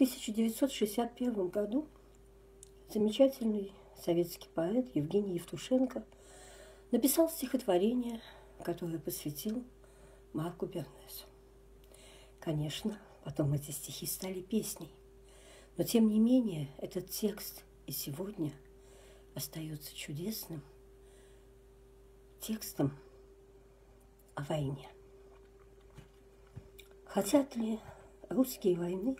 1961 году замечательный советский поэт Евгений Евтушенко написал стихотворение, которое посвятил Марку Бернесу. Конечно, потом эти стихи стали песней, но тем не менее этот текст и сегодня остается чудесным текстом о войне. Хотят ли русские войны?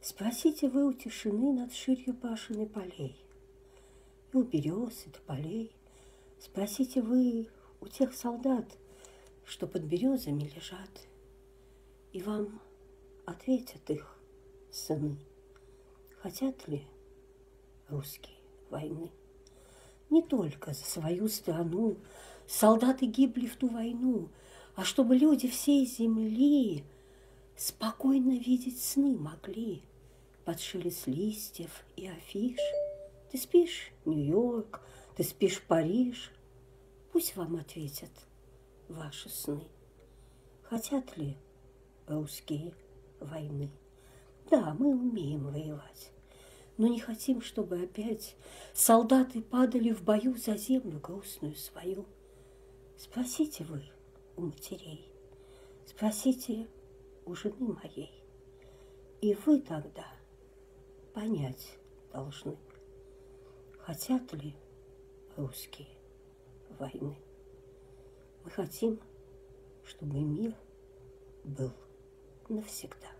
Спросите вы у тишины над ширью пашины полей. И у берез и тополей. Спросите вы у тех солдат, что под березами лежат. И вам ответят их сыны. Хотят ли русские войны? Не только за свою страну солдаты гибли в ту войну, а чтобы люди всей земли спокойно видеть сны могли под шелест листьев и афиш. Ты спишь Нью-Йорк, ты спишь Париж. Пусть вам ответят ваши сны. Хотят ли русские войны? Да, мы умеем воевать, но не хотим, чтобы опять солдаты падали в бою за землю грустную свою. Спросите вы у матерей, спросите у жены моей, и вы тогда понять должны, хотят ли русские войны. Мы хотим, чтобы мир был навсегда.